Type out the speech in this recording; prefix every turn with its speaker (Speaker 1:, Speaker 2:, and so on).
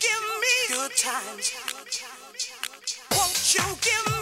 Speaker 1: Give me good times? Won't you give me